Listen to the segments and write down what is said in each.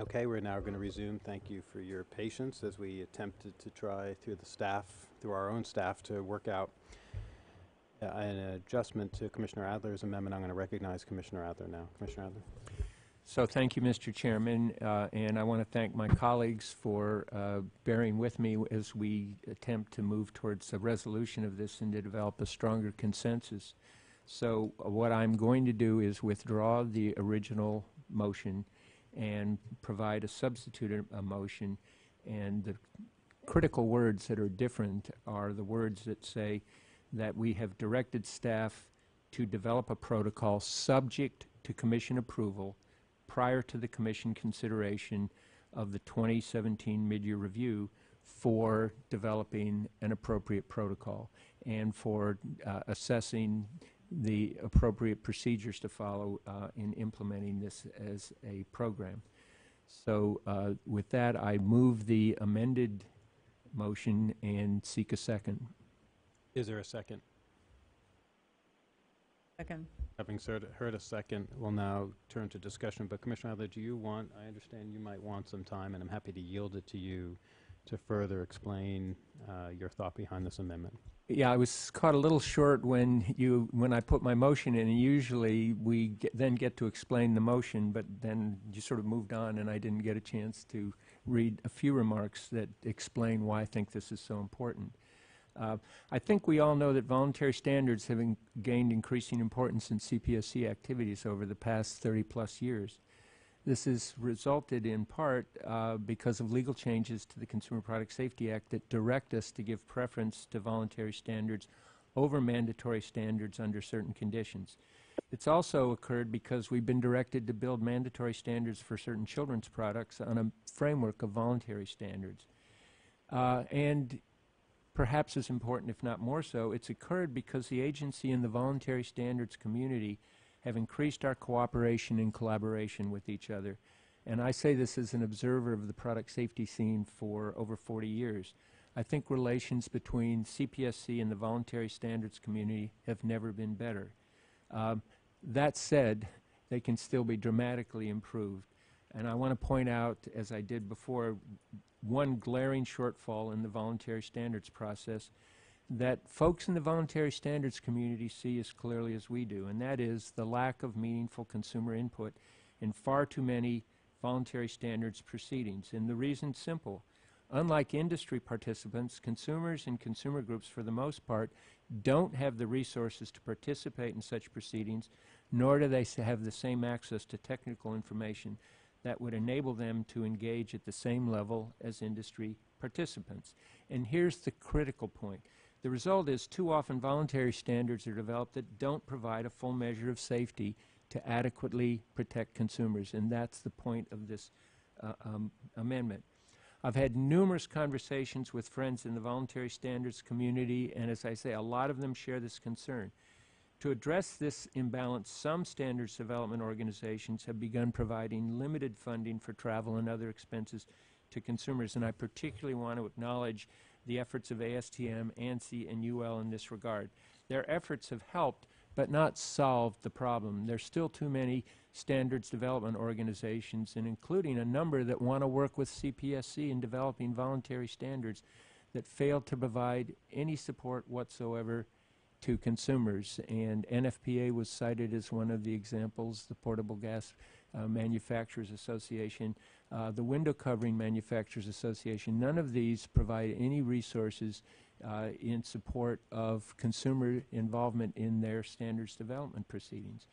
Okay, we're now going to resume. Thank you for your patience as we attempted to try through the staff, through our own staff, to work out uh, an adjustment to Commissioner Adler's amendment. I'm going to recognize Commissioner Adler now. Commissioner Adler? So thank you, Mr. Chairman, uh, and I want to thank my colleagues for uh, bearing with me as we attempt to move towards the resolution of this and to develop a stronger consensus. So what I'm going to do is withdraw the original motion and provide a substitute a motion, and the critical words that are different are the words that say that we have directed staff to develop a protocol subject to commission approval prior to the commission consideration of the 2017 mid-year review for developing an appropriate protocol and for uh, assessing the appropriate procedures to follow uh, in implementing this as a program. So uh, with that, I move the amended motion and seek a second. Is there a second? Second. Having heard, heard a second, we'll now turn to discussion. But Commissioner Adler, do you want, I understand you might want some time, and I'm happy to yield it to you to further explain uh, your thought behind this amendment. Yeah, I was caught a little short when you, when I put my motion in, and usually we get, then get to explain the motion, but then you sort of moved on, and I didn't get a chance to read a few remarks that explain why I think this is so important. Uh, I think we all know that voluntary standards have in- gained increasing importance in CPSC activities over the past 30-plus years. This has resulted in part uh, because of legal changes to the Consumer Product Safety Act that direct us to give preference to voluntary standards over mandatory standards under certain conditions. It's also occurred because we've been directed to build mandatory standards for certain children's products on a framework of voluntary standards. Uh, and perhaps as important, if not more so, it's occurred because the agency and the voluntary standards community have increased our cooperation and collaboration with each other. And I say this as an observer of the product safety scene for over 40 years. I think relations between CPSC and the voluntary standards community have never been better. Um, that said, they can still be dramatically improved. And I want to point out, as I did before, one glaring shortfall in the voluntary standards process that folks in the voluntary standards community see as clearly as we do, and that is the lack of meaningful consumer input in far too many voluntary standards proceedings. And the reason's simple. Unlike industry participants, consumers and consumer groups, for the most part, don't have the resources to participate in such proceedings, nor do they have the same access to technical information that would enable them to engage at the same level as industry participants. And here's the critical point. The result is too often voluntary standards are developed that don't provide a full measure of safety to adequately protect consumers, and that's the point of this uh, um, amendment. I've had numerous conversations with friends in the voluntary standards community, and as I say, a lot of them share this concern. To address this imbalance, some standards development organizations have begun providing limited funding for travel and other expenses to consumers, and I particularly want to acknowledge the efforts of ASTM, ANSI, and UL in this regard. Their efforts have helped, but not solved the problem. There's still too many standards development organizations, and including a number that want to work with CPSC in developing voluntary standards that fail to provide any support whatsoever to consumers. And NFPA was cited as one of the examples, the Portable Gas uh, Manufacturers Association, uh, the Window Covering Manufacturers Association. None of these provide any resources uh, in support of consumer involvement in their standards development proceedings.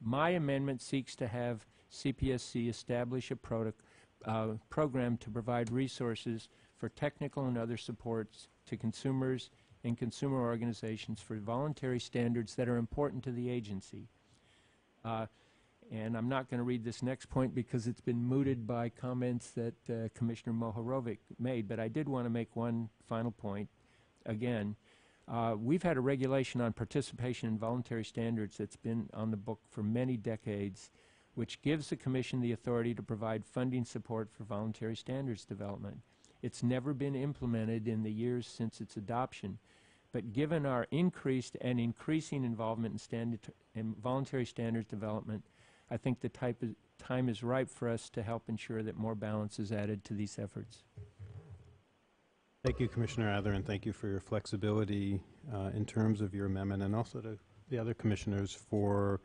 My amendment seeks to have CPSC establish a uh, program to provide resources for technical and other supports to consumers and consumer organizations for voluntary standards that are important to the agency. Uh, and I'm not going to read this next point because it's been mooted by comments that uh, Commissioner Mohorovic made, but I did want to make one final point. Again, uh, we've had a regulation on participation in voluntary standards that's been on the book for many decades, which gives the Commission the authority to provide funding support for voluntary standards development. It's never been implemented in the years since its adoption, but given our increased and increasing involvement in, standard, in voluntary standards development, I think the type of, time is ripe for us to help ensure that more balance is added to these efforts. Thank you, Commissioner Adler, and thank you for your flexibility uh, in terms of your amendment, and also to the other commissioners for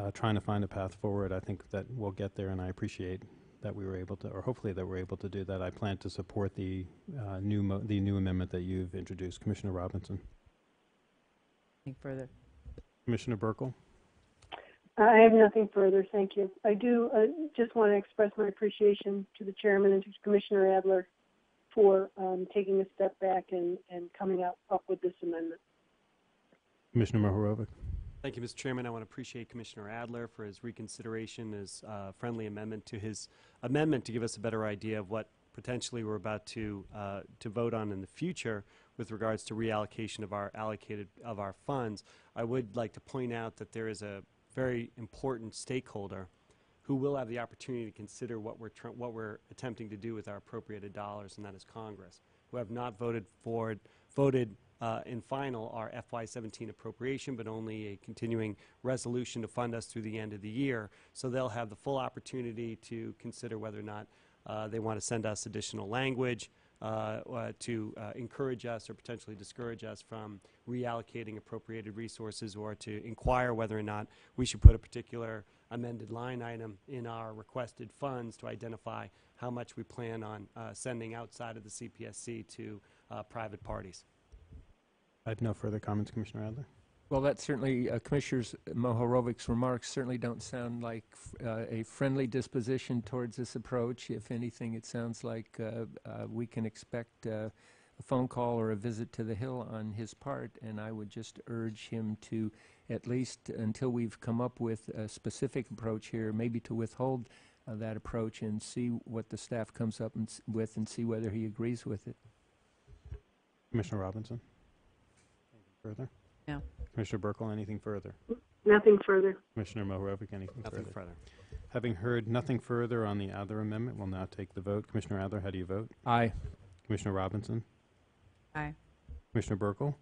uh, trying to find a path forward. I think that we'll get there, and I appreciate that we were able to, or hopefully that we're able to do that. I plan to support the uh, new, mo- the new amendment that you've introduced. Commissioner Robinson. Anything further? Commissioner Buerkle? I have nothing further, thank you. I do uh, just want to express my appreciation to the chairman and to Commissioner Adler for um, taking a step back and, and coming up, up with this amendment. Commissioner Mohorovic? Thank you, Mr. Chairman. I want to appreciate Commissioner Adler for his reconsideration, his uh, friendly amendment to his amendment to give us a better idea of what potentially we're about to, uh, to vote on in the future with regards to reallocation of our allocated, of our funds. I would like to point out that there is a very important stakeholder who will have the opportunity to consider what we're, what we're attempting to do with our appropriated dollars, and that is Congress, who have not voted for, voted uh, in final our FY17 appropriation, but only a continuing resolution to fund us through the end of the year. So they'll have the full opportunity to consider whether or not uh, they want to send us additional language to uh, encourage us or potentially discourage us from reallocating appropriated resources or to inquire whether or not we should put a particular amended line item in our requested funds to identify how much we plan on uh, sending outside of the CPSC to uh, private parties. I have no further comments, Commissioner Adler. Well, that certainly, uh, Commissioner Mohorovic's remarks certainly don't sound like uh, a friendly disposition towards this approach. If anything, it sounds like uh, uh, we can expect uh, a phone call or a visit to the Hill on his part, and I would just urge him to, at least until we've come up with a specific approach here, maybe to withhold uh, that approach and see what the staff comes up and with and see whether he agrees with it. Commissioner Robinson? Further? No. Commissioner Buerkle, anything further? Nothing further. Commissioner Mohorovic, anything further? Nothing further? further. Having heard nothing further on the Adler amendment, we'll now take the vote. Commissioner Adler, how do you vote? Aye. Commissioner Robinson? Aye. Commissioner Buerkle?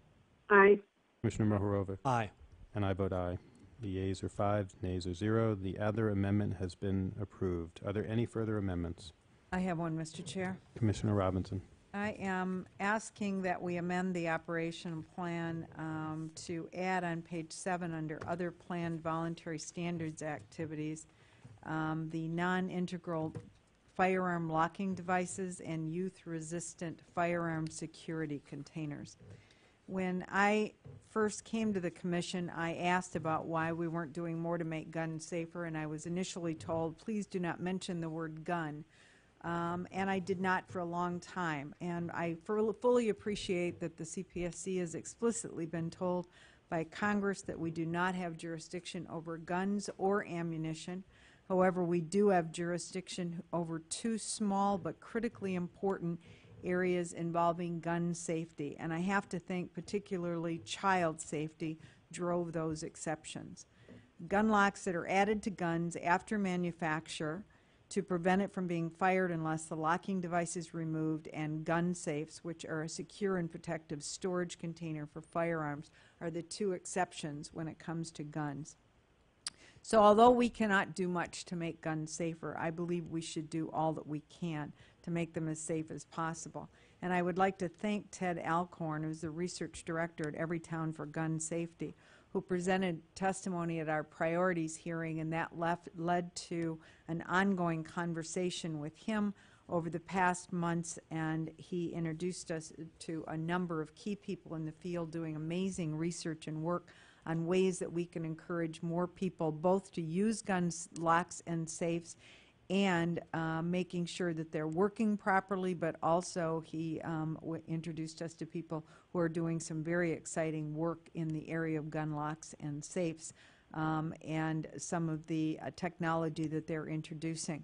Aye. Commissioner Mohorovic? Aye. And I vote aye. The yeas are five, nays are zero. The Adler amendment has been approved. Are there any further amendments? I have one, Mr. Chair. Commissioner Robinson? I am asking that we amend the operation plan um, to add on page seven, under other planned voluntary standards activities, um, the non-integral firearm locking devices and youth-resistant firearm security containers. When I first came to the commission, I asked about why we weren't doing more to make guns safer, and I was initially told, please do not mention the word gun. Um, and I did not for a long time. And I fully appreciate that the CPSC has explicitly been told by Congress that we do not have jurisdiction over guns or ammunition. However, we do have jurisdiction over two small but critically important areas involving gun safety. And I have to think particularly child safety drove those exceptions. Gun locks that are added to guns after manufacture to prevent it from being fired unless the locking device is removed, and gun safes, which are a secure and protective storage container for firearms, are the two exceptions when it comes to guns. So although we cannot do much to make guns safer, I believe we should do all that we can to make them as safe as possible. And I would like to thank Ted Alcorn, who's the research director at Everytown for Gun Safety, who presented testimony at our priorities hearing, and that left, led to an ongoing conversation with him over the past months, and he introduced us to a number of key people in the field doing amazing research and work on ways that we can encourage more people both to use guns, locks, and safes and uh, making sure that they're working properly, but also he um, introduced us to people who are doing some very exciting work in the area of gun locks and safes um, and some of the uh, technology that they're introducing.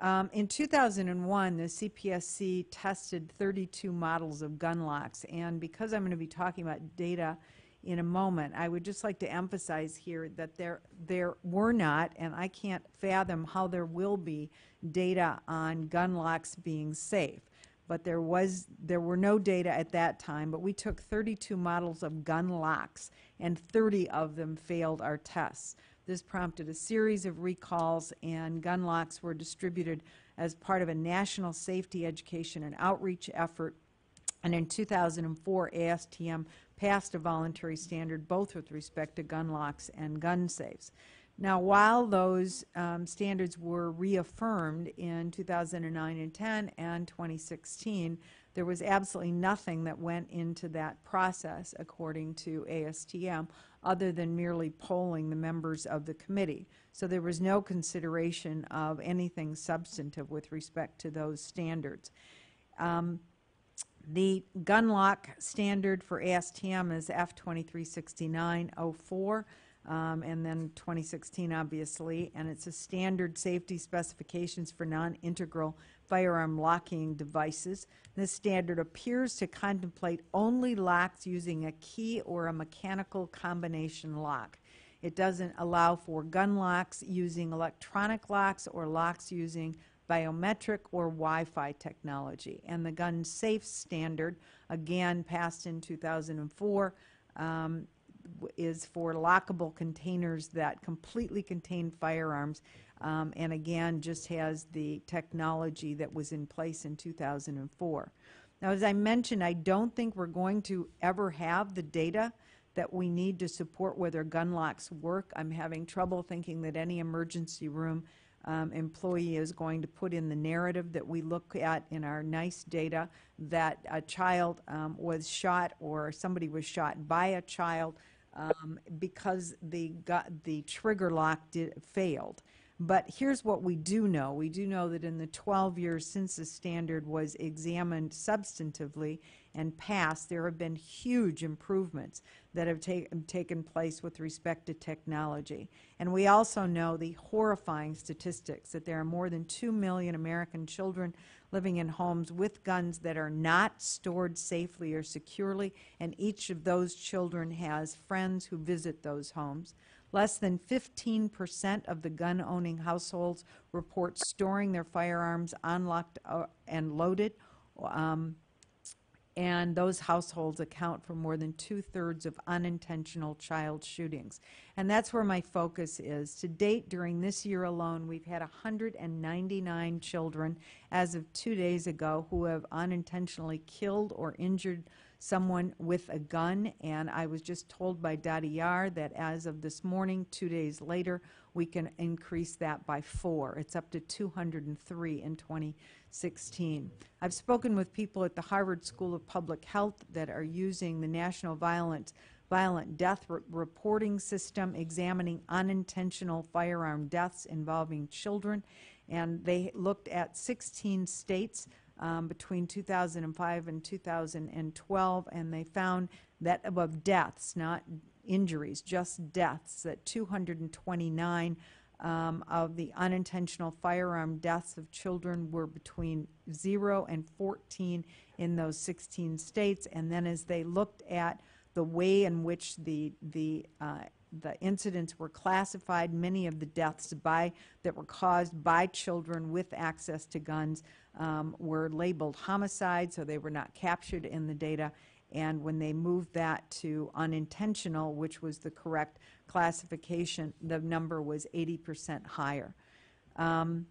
Um, in 2001, the CPSC tested 32 models of gun locks, and because I'm going to be talking about data in a moment, I would just like to emphasize here that there, there were not, and I can't fathom how there will be, data on gun locks being safe. But there was, there were no data at that time, but we took 32 models of gun locks, and 30 of them failed our tests. This prompted a series of recalls, and gun locks were distributed as part of a national safety education and outreach effort. And in 2004, ASTM passed a voluntary standard both with respect to gun locks and gun safes. Now, while those um, standards were reaffirmed in 2009 and 10 and 2016, there was absolutely nothing that went into that process, according to ASTM, other than merely polling the members of the committee. So there was no consideration of anything substantive with respect to those standards. Um, the gun lock standard for ASTM is F236904, um, and then 2016, obviously, and it's a standard safety specifications for non-integral firearm locking devices. This standard appears to contemplate only locks using a key or a mechanical combination lock. It doesn't allow for gun locks using electronic locks or locks using biometric or Wi-Fi technology. And the gun safe standard, again passed in 2004, um, is for lockable containers that completely contain firearms, um, and again, just has the technology that was in place in 2004. Now, as I mentioned, I don't think we're going to ever have the data that we need to support whether gun locks work. I'm having trouble thinking that any emergency room um, employee is going to put in the narrative that we look at in our NEISS data that a child um, was shot or somebody was shot by a child um, because the, the trigger lock did, failed. But here's what we do know. We do know that in the 12 years since the standard was examined substantively and past, there have been huge improvements that have ta- taken place with respect to technology. And we also know the horrifying statistics that there are more than 2 million American children living in homes with guns that are not stored safely or securely, and each of those children has friends who visit those homes. Less than 15% of the gun owning households report storing their firearms unlocked uh, and loaded. Um, and those households account for more than two-thirds of unintentional child shootings. And that's where my focus is. To date, during this year alone, we've had 199 children, as of two days ago, who have unintentionally killed or injured someone with a gun. And I was just told by Dottie Yar that as of this morning, two days later, we can increase that by four. It's up to 203 in 2016. I've spoken with people at the Harvard School of Public Health that are using the National Violent Violent Death Re- Reporting System, examining unintentional firearm deaths involving children. And they looked at 16 states um, between 2005 and 2012, and they found that above deaths, not injuries, just deaths, that 229 um, of the unintentional firearm deaths of children were between 0 and 14 in those 16 states. And then as they looked at the way in which the, the uh, the incidents were classified, many of the deaths by, that were caused by children with access to guns um, were labeled homicide, so they were not captured in the data. And when they moved that to unintentional, which was the correct classification, the number was 80% higher. Um,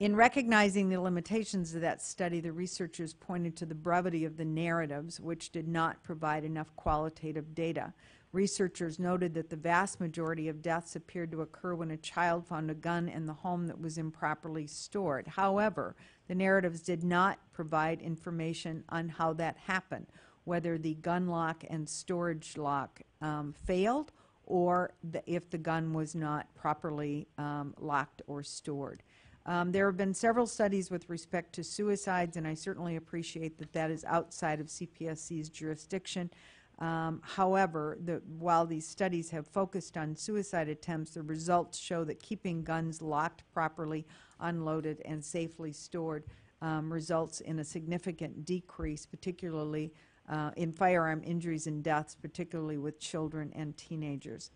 in recognizing the limitations of that study, the researchers pointed to the brevity of the narratives, which did not provide enough qualitative data. Researchers noted that the vast majority of deaths appeared to occur when a child found a gun in the home that was improperly stored. However, the narratives did not provide information on how that happened, whether the gun lock and storage lock um, failed or the, if the gun was not properly um, locked or stored. Um, there have been several studies with respect to suicides, and I certainly appreciate that that is outside of CPSC's jurisdiction. Um, however, the, while these studies have focused on suicide attempts, the results show that keeping guns locked properly, unloaded, and safely stored um, results in a significant decrease, particularly uh, in firearm injuries and deaths, particularly with children and teenagers.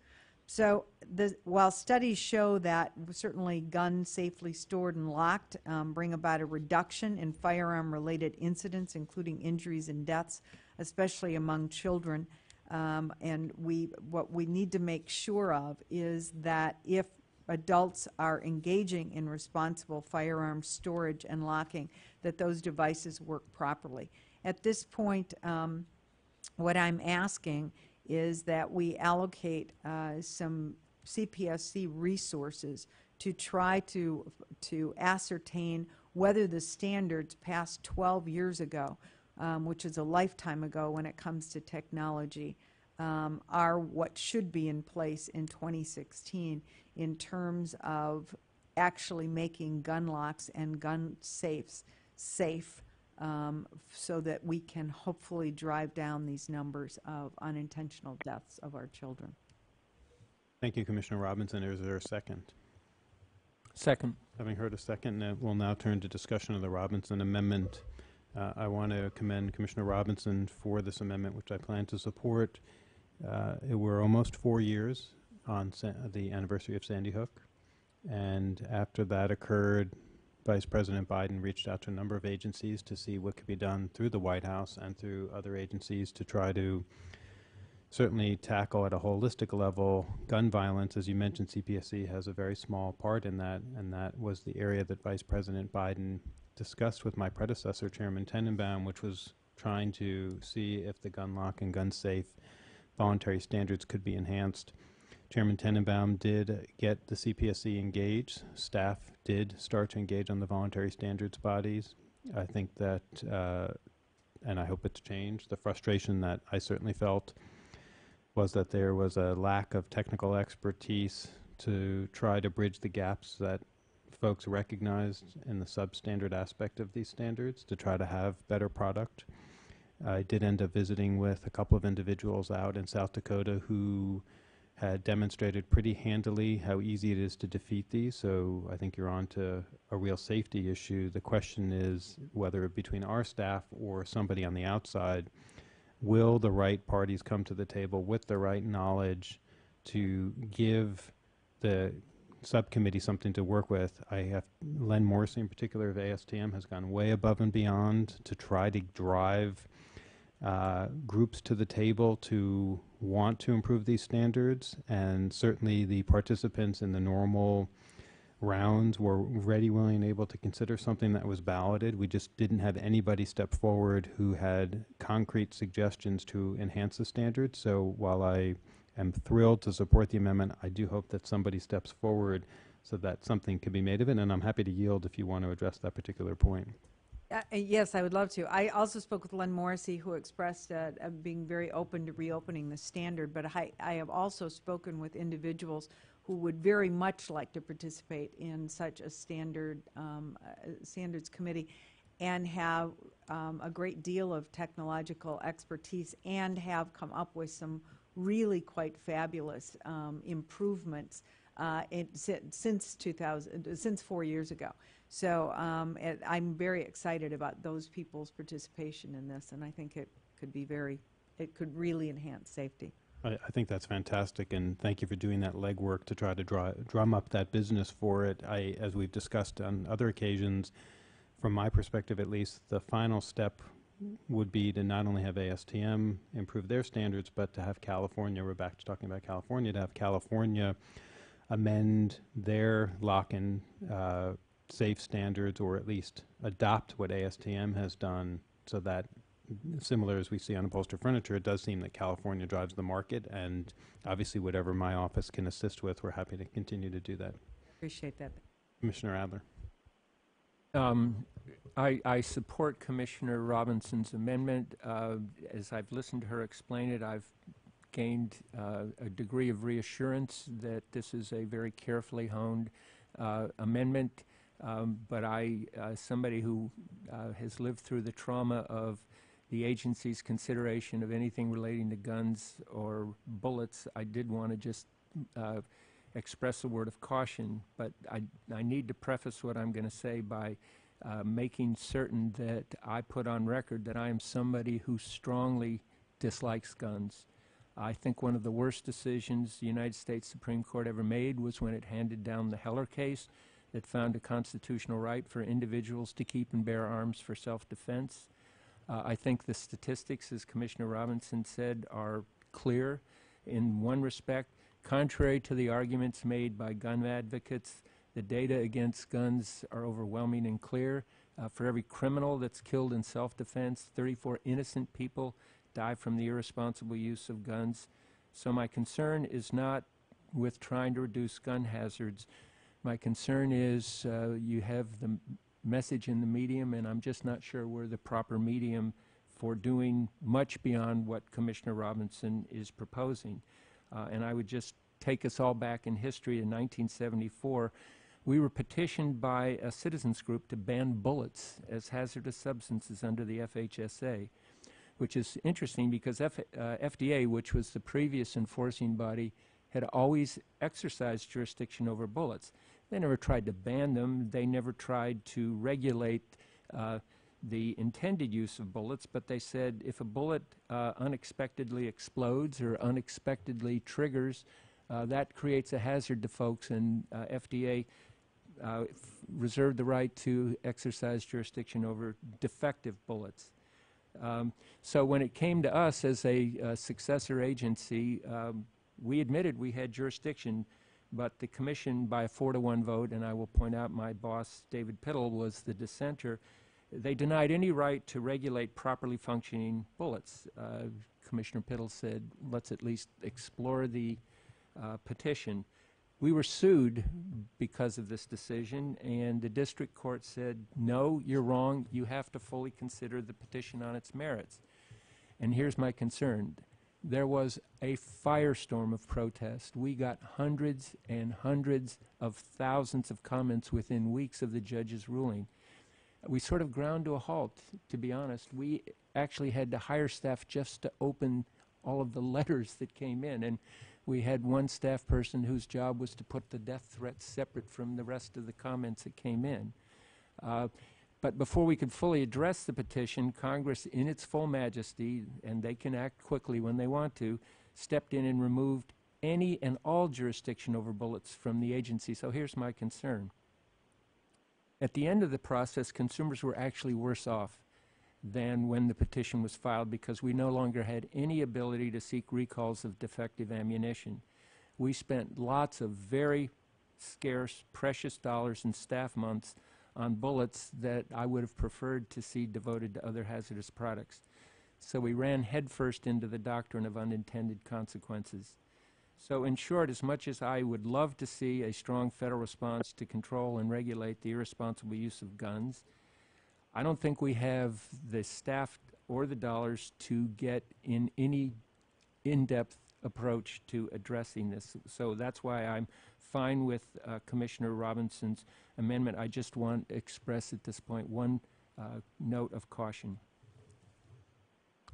So, the, while studies show that certainly guns safely stored and locked um, bring about a reduction in firearm related incidents, including injuries and deaths, especially among children, Um, And we, what we need to make sure of is that if adults are engaging in responsible firearm storage and locking, that those devices work properly. At this point, um, what I'm asking is that we allocate uh, some CPSC resources to try to, to ascertain whether the standards passed 12 years ago, um, which is a lifetime ago when it comes to technology, um, are what should be in place in 2016 in terms of actually making gun locks and gun safes safe um, so that we can hopefully drive down these numbers of unintentional deaths of our children. Thank you, Commissioner Robinson. Is there a second? Second. Having heard a second, we'll now turn to discussion of the Robinson Amendment. Uh, I want to commend Commissioner Robinson for this amendment, which I plan to support. Uh, it- We're almost four years on Sa- the anniversary of Sandy Hook, and after that occurred, Vice President Biden reached out to a number of agencies to see what could be done through the White House and through other agencies to try to certainly tackle at a holistic level gun violence. As you mentioned, CPSC has a very small part in that, and that was the area that Vice President Biden discussed with my predecessor, Chairman Tenenbaum, which was trying to see if the gun lock and gun safe voluntary standards could be enhanced. Chairman Tenenbaum did get the CPSC engaged. Staff did start to engage on the voluntary standards bodies. I think that, uh, and I hope it's changed, the frustration that I certainly felt was that there was a lack of technical expertise to try to bridge the gaps that folks recognized in the substandard aspect of these standards to try to have better product. I did end up visiting with a couple of individuals out in South Dakota who had demonstrated pretty handily how easy it is to defeat these. So I think you're on to a real safety issue. The question is whether between our staff or somebody on the outside, will the right parties come to the table with the right knowledge to give the subcommittee something to work with. I have Len Morrissey in particular of ASTM has gone way above and beyond to try to drive uh, groups to the table to want to improve these standards, and certainly the participants in the normal rounds were ready, willing, and able to consider something that was balloted. We just didn't have anybody step forward who had concrete suggestions to enhance the standards. So while I am thrilled to support the amendment, I do hope that somebody steps forward so that something can be made of it, and I'm happy to yield if you want to address that particular point. Uh, uh, Yes, I would love to. I also spoke with Len Morrissey, who expressed uh, uh, being very open to reopening the standard, but I, I have also spoken with individuals who would very much like to participate in such a standard, um, uh, standards committee and have um, a great deal of technological expertise and have come up with some really quite fabulous um, improvements uh, in, si- since 2000, since four years ago. So um, it, I'm very excited about those people's participation in this, and I think it could be very, it could really enhance safety. I, I think that's fantastic, and thank you for doing that legwork to try to draw, drum up that business for it. I, as we've discussed on other occasions, from my perspective at least, the final step would be to not only have ASTM improve their standards, but to have California, we're back to talking about California, to have California amend their lock and uh, safe standards, or at least adopt what ASTM has done, so that similar as we see on upholstered furniture, it does seem that California drives the market, and obviously whatever my office can assist with, we're happy to continue to do that. Appreciate that. Commissioner Adler. Um, I, I support Commissioner Robinson's amendment. Uh, As I've listened to her explain it, I've gained uh, a degree of reassurance that this is a very carefully honed uh, amendment. Um, But I, uh, somebody who uh, has lived through the trauma of the agency's consideration of anything relating to guns or bullets, I did want to just uh, express a word of caution, but I, I need to preface what I'm going to say by uh, making certain that I put on record that I am somebody who strongly dislikes guns. I think one of the worst decisions the United States Supreme Court ever made was when it handed down the Heller case that found a constitutional right for individuals to keep and bear arms for self-defense. Uh, I think the statistics, as Commissioner Robinson said, are clear in one respect. Contrary to the arguments made by gun advocates, the data against guns are overwhelming and clear. Uh, for every criminal that's killed in self-defense, 34 innocent people die from the irresponsible use of guns. So my concern is not with trying to reduce gun hazards. My concern is uh, you have the message in the medium, and I'm just not sure we're the proper medium for doing much beyond what Commissioner Robinson is proposing. Uh, and I would just take us all back in history in 1974. We were petitioned by a citizens group to ban bullets as hazardous substances under the FHSA, which is interesting because F, uh, FDA, which was the previous enforcing body, had always exercised jurisdiction over bullets. They never tried to ban them. They never tried to regulate uh, the intended use of bullets, but they said if a bullet uh, unexpectedly explodes or unexpectedly triggers, uh, that creates a hazard to folks, and uh, FDA uh, reserved the right to exercise jurisdiction over defective bullets. Um, so when it came to us as a successor agency, um, we admitted we had jurisdiction, but the commission, by a four to one vote, and I will point out my boss, David Pittle, was the dissenter, they denied any right to regulate properly functioning bullets. Uh, Commissioner Pittle said, let's at least explore the uh, petition. We were sued because of this decision, and the district court said, no, you're wrong. You have to fully consider the petition on its merits. And here's my concern. There was a firestorm of protest. We got hundreds and hundreds of thousands of comments within weeks of the judge's ruling. We sort of ground to a halt, to be honest. We actually had to hire staff just to open all of the letters that came in. And we had one staff person whose job was to put the death threats separate from the rest of the comments that came in. Uh, but before we could fully address the petition, Congress, in its full majesty, and they can act quickly when they want to, stepped in and removed any and all jurisdiction over bullets from the agency. So here's my concern. At the end of the process, consumers were actually worse off than when the petition was filed because we no longer had any ability to seek recalls of defective ammunition. We spent lots of very scarce, precious dollars and staff months on bullets that I would have preferred to see devoted to other hazardous products. So we ran headfirst into the doctrine of unintended consequences. So, in short, as much as I would love to see a strong federal response to control and regulate the irresponsible use of guns, I don't think we have the staff or the dollars to get in any in-depth approach to addressing this. So that's why I'm fine with uh, Commissioner Robinson's amendment. I just want to express at this point one uh, note of caution.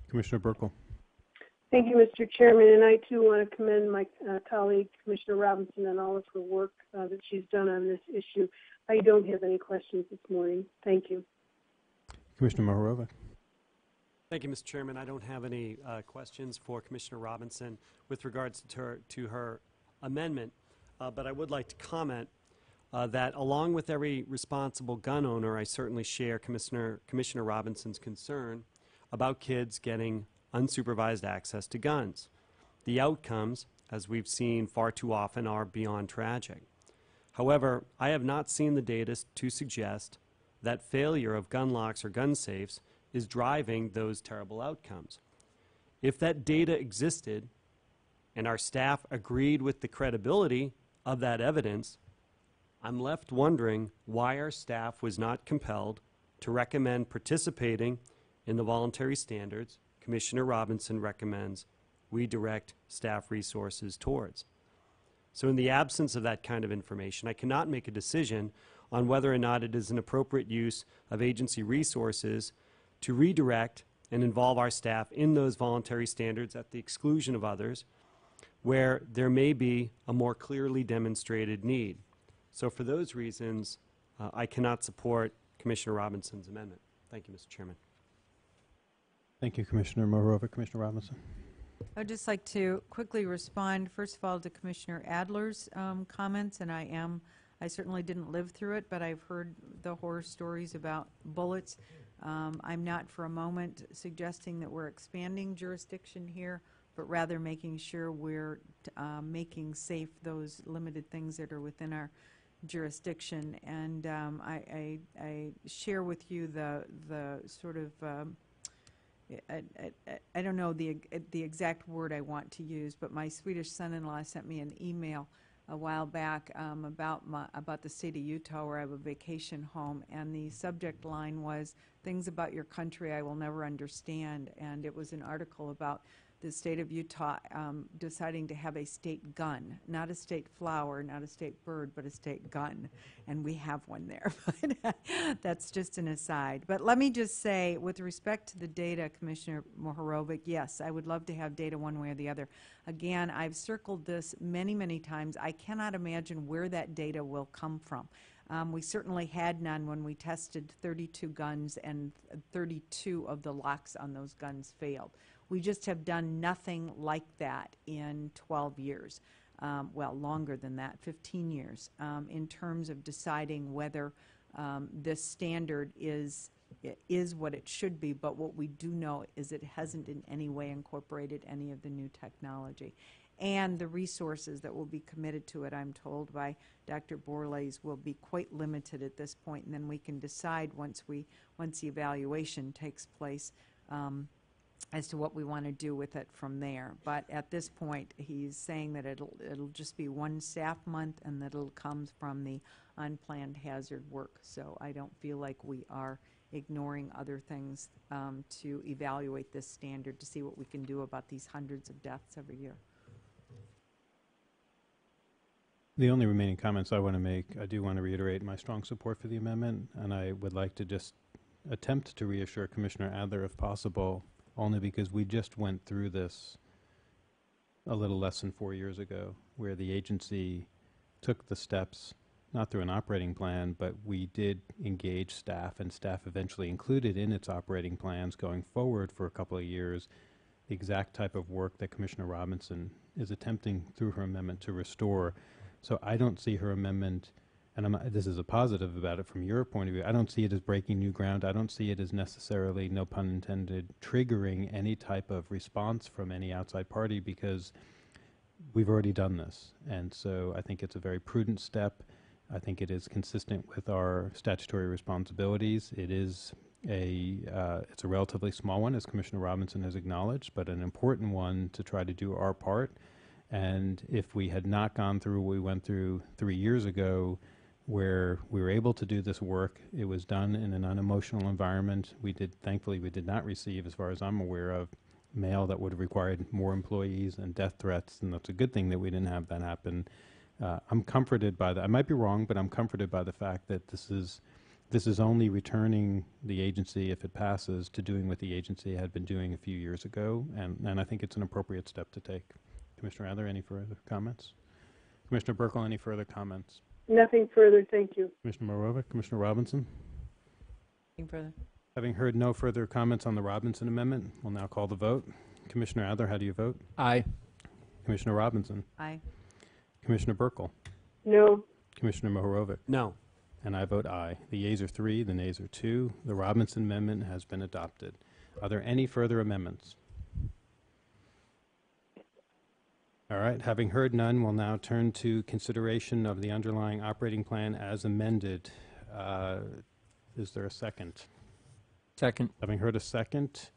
Commissioner Buerkle. Thank you, Mr. Chairman, and I too want to commend my uh, colleague, Commissioner Robinson, and all of her work uh, that she's done on this issue. I don't have any questions this morning. Thank you. Commissioner Mohorovic. Thank you, Mr. Chairman. I don't have any uh, questions for Commissioner Robinson with regards to her, to her amendment, uh, but I would like to comment uh, that along with every responsible gun owner, I certainly share Commissioner, Commissioner Robinson's concern about kids getting unsupervised access to guns. The outcomes, as we've seen far too often, are beyond tragic. However, I have not seen the data to suggest that failure of gun locks or gun safes is driving those terrible outcomes. If that data existed and our staff agreed with the credibility of that evidence, I'm left wondering why our staff was not compelled to recommend participating in the voluntary standards Commissioner Robinson recommends we direct staff resources towards. So, in the absence of that kind of information, I cannot make a decision on whether or not it is an appropriate use of agency resources to redirect and involve our staff in those voluntary standards at the exclusion of others where there may be a more clearly demonstrated need. So, for those reasons, uh, I cannot support Commissioner Robinson's amendment. Thank you, Mr. Chairman. Thank you, Commissioner Mohorovic. Commissioner Robinson. I'd just like to quickly respond, first of all, to Commissioner Adler's um, comments, and I am, I certainly didn't live through it, but I've heard the horror stories about bullets. Um, I'm not for a moment suggesting that we're expanding jurisdiction here but rather making sure we're uh, making safe those limited things that are within our jurisdiction. And um, I, I, I share with you the, the sort of, um, I, I- I, don't know the, the exact word I want to use, but my Swedish son-in-law sent me an email a while back um, about my, about the state of Utah where I have a vacation home, and the subject line was "Things about your country I will never understand," and it was an article about the state of Utah um, deciding to have a state gun, not a state flower, not a state bird, but a state gun, and we have one there. That's just an aside. But let me just say, with respect to the data, Commissioner Mohorovic, yes, I would love to have data one way or the other. Again, I've circled this many, many times. I cannot imagine where that data will come from. Um, we certainly had none when we tested 32 guns, and 32 of the locks on those guns failed. We just have done nothing like that in 12 years. Um, well, longer than that, 15 years, um, in terms of deciding whether um, this standard is is what it should be. But what we do know is it hasn't in any way incorporated any of the new technology. And the resources that will be committed to it, I'm told by Dr. Borlase, will be quite limited at this point. point, and then we can decide once we once the evaluation takes place um, as to what we want to do with it from there. But at this point, he's saying that it'll it'll just be one staff month, and that it'll come from the unplanned hazard work. So I don't feel like we are ignoring other things um, to evaluate this standard to see what we can do about these hundreds of deaths every year. The only remaining comments I want to make, I do want to reiterate my strong support for the amendment, and I would like to just attempt to reassure Commissioner Adler if possible, only because we just went through this a little less than four years ago, where the agency took the steps, not through an operating plan, but we did engage staff, and staff eventually included in its operating plans going forward for a couple of years the exact type of work that Commissioner Robinson is attempting through her amendment to restore. So I don't see her amendment, and I'm, this is a positive about it from your point of view. I don't see it as breaking new ground. I don't see it as necessarily, no pun intended, triggering any type of response from any outside party because we've already done this. And so I think it's a very prudent step. I think it is consistent with our statutory responsibilities. It is a uh, it's a relatively small one, as Commissioner Robinson has acknowledged, but an important one to try to do our part. And if we had not gone through what we went through three years ago, where we were able to do this work, it was done in an unemotional environment. We did, thankfully, we did not receive, as far as I'm aware of, mail that would have required more employees and death threats, and that's a good thing that we didn't have that happen. Uh, I'm comforted by that. I might be wrong, but I'm comforted by the fact that this is this is only returning the agency, if it passes, to doing what the agency had been doing a few years ago, and, and I think it's an appropriate step to take. Commissioner Adler, any further comments? Commissioner Buerkle, any further comments? Nothing further, thank you. Commissioner Mohorovic, Commissioner Robinson? Anything further? Having heard no further comments on the Robinson Amendment, we'll now call the vote. Commissioner Adler, how do you vote? Aye. Commissioner Robinson? Aye. Commissioner Buerkle? No, Commissioner Mohorovic? No. And I vote aye. The yeas are three, the nays are two. The Robinson Amendment has been adopted. Are there any further amendments? All right, having heard none, we'll now turn to consideration of the underlying operating plan as amended. Uh, Is there a second? Second. Having heard a second,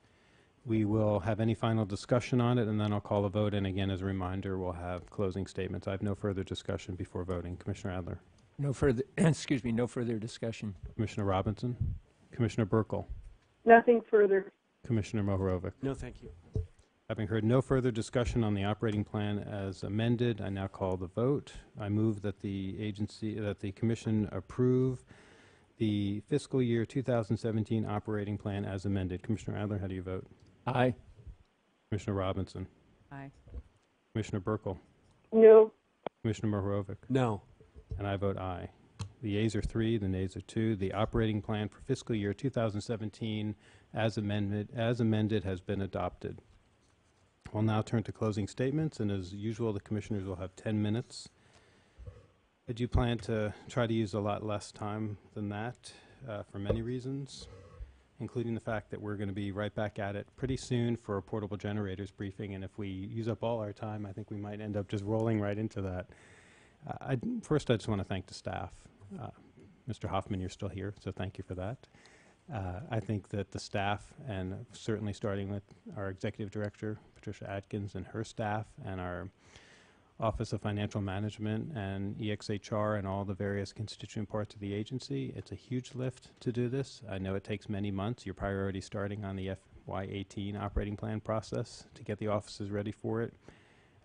we will have any final discussion on it, and then I'll call a vote. And again, as a reminder, we'll have closing statements. I have no further discussion before voting. Commissioner Adler? No further, excuse me, no further discussion. Commissioner Robinson? Commissioner Buerkle? nothing further. Commissioner Mohorovic? No, thank you. Having heard no further discussion on the operating plan as amended, I now call the vote. I move that the agency, that the commission approve the fiscal year 2017 operating plan as amended. Commissioner Adler, how do you vote? Aye. Commissioner Robinson? Aye. Commissioner Buerkle? No, Commissioner Mohorovic? No. And I vote aye. The yeas are three, the nays are two. The operating plan for fiscal year 2017 as amended, as amended has been adopted. We'll now turn to closing statements, and as usual, the commissioners will have 10 minutes. I do plan to try to use a lot less time than that uh, for many reasons. including the fact that we're going to be right back at it pretty soon for a portable generators briefing, and if we use up all our time, I think we might end up just rolling right into that. Uh, I, first, I just want to thank the staff. Uh, Mr. Hoffman, you're still here, so thank you for that. Uh, I think that the staff, and certainly starting with our executive director, Patricia Atkins, and her staff, and our Office of Financial Management and EXHR and all the various constituent parts of the agency. It's a huge lift to do this. I know it takes many months. Probably already starting on the FY18 operating plan process to get the offices ready for it.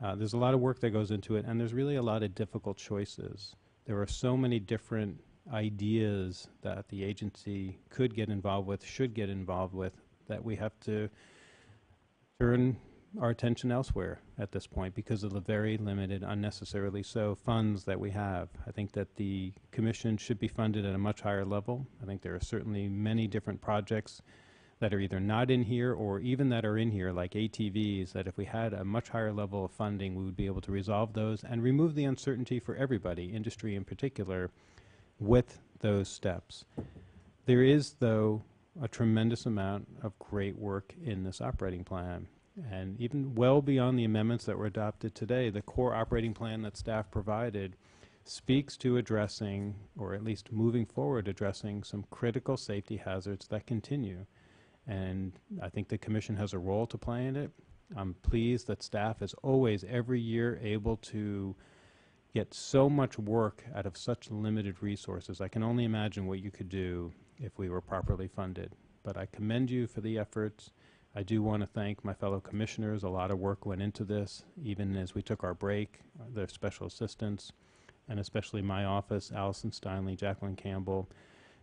Uh, there's a lot of work that goes into it, and there's really a lot of difficult choices. There are so many different ideas that the agency could get involved with, should get involved with, that we have to turn our attention elsewhere at this point because of the very limited, unnecessarily so, funds that we have. I think that the commission should be funded at a much higher level. I think there are certainly many different projects that are either not in here or even that are in here, like ATVs, that if we had a much higher level of funding, we would be able to resolve those and remove the uncertainty for everybody, industry in particular, with those steps. There is, though, a tremendous amount of great work in this operating plan. And even well beyond the amendments that were adopted today, the core operating plan that staff provided speaks to addressing, or at least moving forward, addressing some critical safety hazards that continue. And I think the commission has a role to play in it. I'm pleased that staff is always, every year, able to get so much work out of such limited resources. I can only imagine what you could do if we were properly funded. But I commend you for the efforts. I do want to thank my fellow commissioners. A lot of work went into this, even as we took our break, their special assistants, and especially my office, Allison Steinley, Jacqueline Campbell,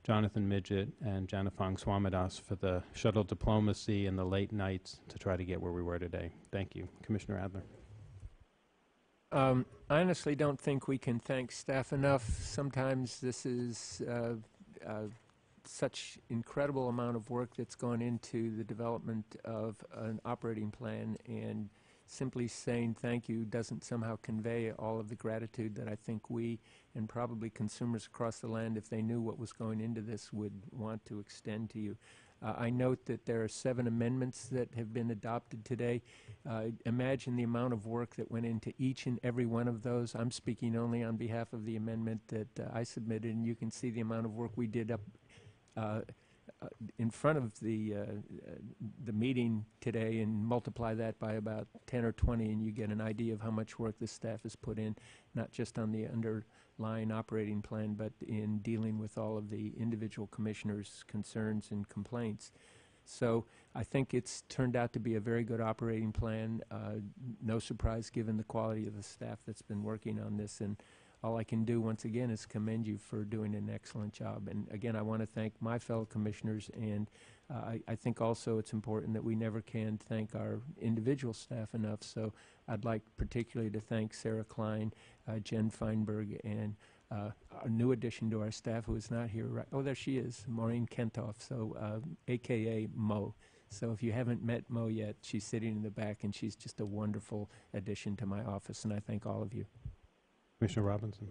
Jonathan Midget, and Janafang Swamidas for the shuttle diplomacy and the late nights to try to get where we were today. Thank you. Commissioner Adler. Um, I honestly don't think we can thank staff enough. Sometimes this is uh, uh, such incredible amount of work that's gone into the development of an operating plan, and simply saying thank you doesn't somehow convey all of the gratitude that I think we and probably consumers across the land, if they knew what was going into this, would want to extend to you. Uh, I note that there are seven amendments that have been adopted today. Uh, imagine the amount of work that went into each and every one of those. I'm speaking only on behalf of the amendment that uh, I submitted, and you can see the amount of work we did up in front of the uh, uh, the meeting today, and multiply that by about 10 or 20, and you get an idea of how much work the staff has put in, not just on the underlying operating plan, but in dealing with all of the individual commissioners' concerns and complaints. So I think it's turned out to be a very good operating plan. Uh, no surprise given the quality of the staff that's been working on this. And all I can do once again is commend you for doing an excellent job. And again, I want to thank my fellow commissioners. And uh, I, I think also it's important that we never can thank our individual staff enough. So I'd like particularly to thank Sarah Klein, uh, Jen Feinberg, and uh, a new addition to our staff who is not here. Right, oh, there she is, Maureen Kentoff, so uh, AKA Mo. So if you haven't met Mo yet, she's sitting in the back, and she's just a wonderful addition to my office, and I thank all of you. Commissioner Robinson.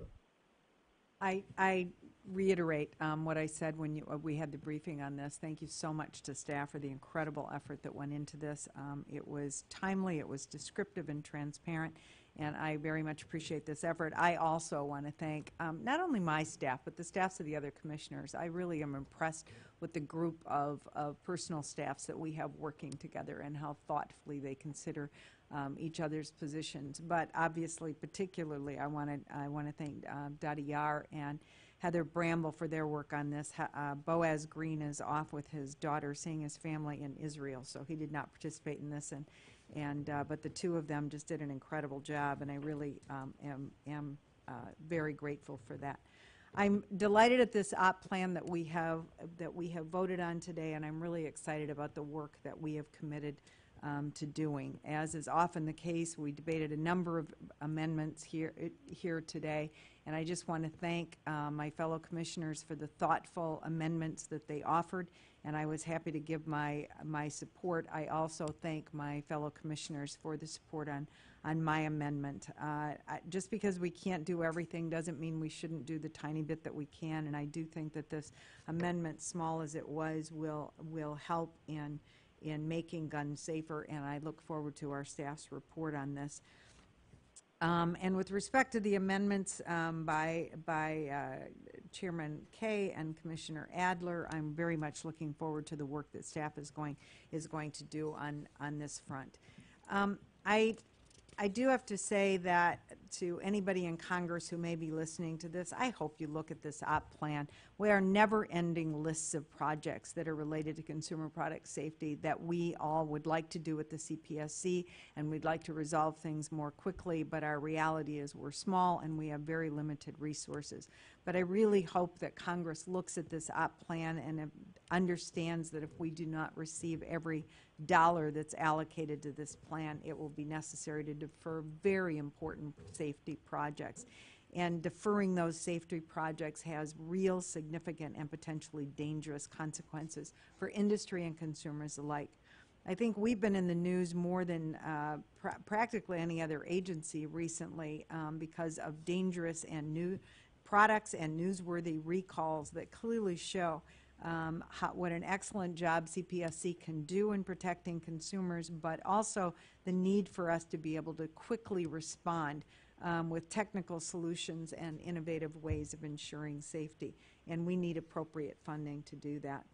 I, I reiterate um, what I said when you, uh, we had the briefing on this. Thank you so much to staff for the incredible effort that went into this. Um, It was timely, it was descriptive and transparent, and I very much appreciate this effort. I also want to thank um, not only my staff, but the staffs of the other commissioners. I really am impressed with the group of, of personal staffs that we have working together and how thoughtfully they consider um, each other's positions. But obviously, particularly, I want to I want to thank uh, Dottie Yar and Heather Bramble for their work on this. Uh, Boaz Green is off with his daughter, seeing his family in Israel, so he did not participate in this. And and uh, but the two of them just did an incredible job, and I really um, am am uh, very grateful for that. I'm delighted at this op plan that we have that we have voted on today, and I'm really excited about the work that we have committed um, to doing. As is often the case, we debated a number of amendments here here today, and I just want to thank uh, my fellow commissioners for the thoughtful amendments that they offered, and I was happy to give my my support. I also thank my fellow commissioners for the support on on my amendment. Uh, I- Just because we can't do everything doesn't mean we shouldn't do the tiny bit that we can, and I do think that this amendment, small as it was, will, will help in, in making guns safer, and I look forward to our staff's report on this. Um, And with respect to the amendments um, by, by uh, Chairman Kaye and Commissioner Adler, I'm very much looking forward to the work that staff is going, is going to do on, on this front. Um, I, I do have to say that to anybody in Congress who may be listening to this, I hope you look at this op plan. We are never-ending lists of projects that are related to consumer product safety that we all would like to do at the CPSC, and we'd like to resolve things more quickly, but our reality is we're small and we have very limited resources. But I really hope that Congress looks at this op plan and understands that if we do not receive every dollar that's allocated to this plan, it will be necessary to defer very important safety projects. And deferring those safety projects has real significant and potentially dangerous consequences for industry and consumers alike. I think we've been in the news more than uh, pra- practically any other agency recently um, because of dangerous and new products and newsworthy recalls that clearly show um, how, what an excellent job CPSC can do in protecting consumers, but also the need for us to be able to quickly respond um, with technical solutions and innovative ways of ensuring safety. And we need appropriate funding to do that.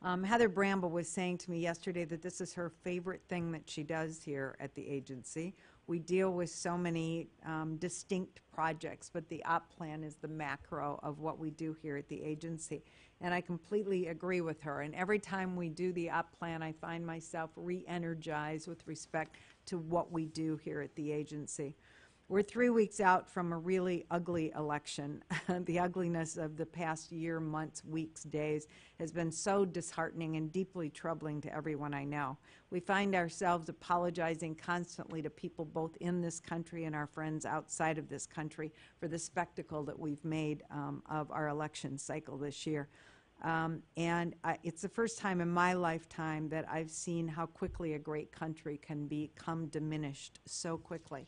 Um, Heather Bramble was saying to me yesterday that this is her favorite thing that she does here at the agency. We deal with so many um, distinct projects, but the op plan is the macro of what we do here at the agency. And I completely agree with her. And every time we do the op plan, I find myself re-energized with respect to what we do here at the agency. We're three weeks out from a really ugly election. the ugliness of the past year, months, weeks, days has been so disheartening and deeply troubling to everyone I know. We find ourselves apologizing constantly to people both in this country and our friends outside of this country for the spectacle that we've made um, of our election cycle this year. Um, and I, it's the first time in my lifetime that I've seen how quickly a great country can become diminished so quickly.